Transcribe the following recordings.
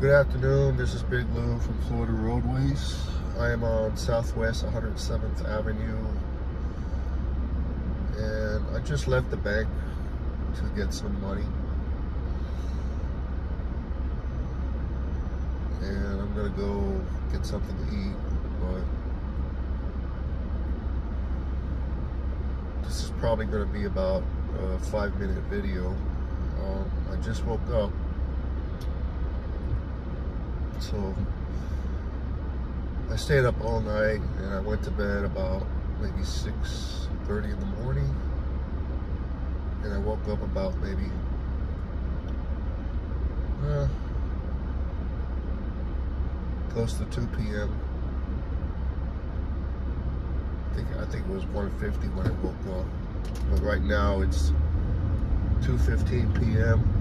Good afternoon. This is Big Lou from Florida Roadways. I am on Southwest 107th Avenue, and I just left the bank to get some money. And I'm gonna go get something to eat, but this is probably gonna be about a five minute video. Um, I just woke up so I stayed up all night and I went to bed about maybe 6.30 in the morning. And I woke up about maybe uh, close to 2 p.m. I think, I think it was 1.50 when I woke up. But right now it's 2.15 p.m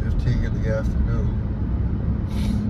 2.15 in the afternoon.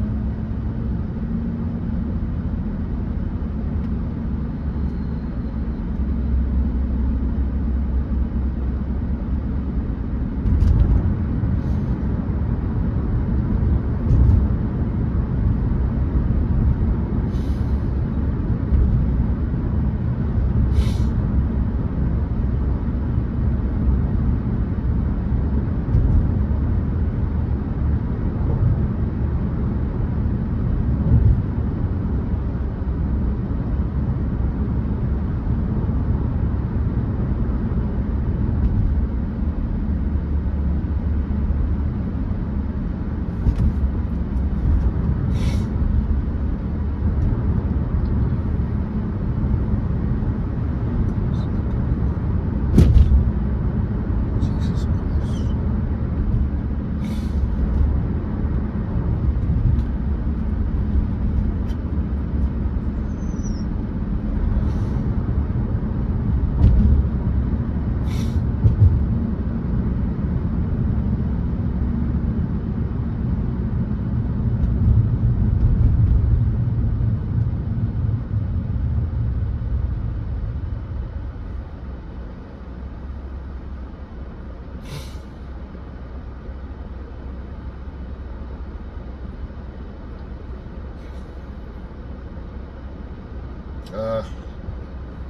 Uh,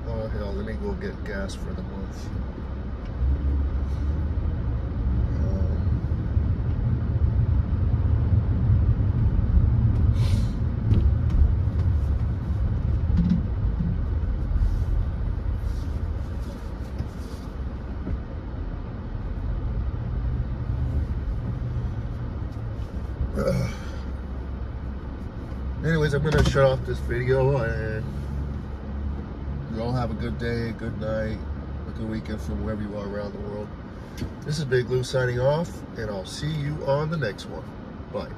oh hell, let me go get gas for the month. Um, anyways, I'm gonna shut off this video and you all have a good day, a good night, a good weekend from wherever you are around the world. This is Big Lou signing off, and I'll see you on the next one. Bye.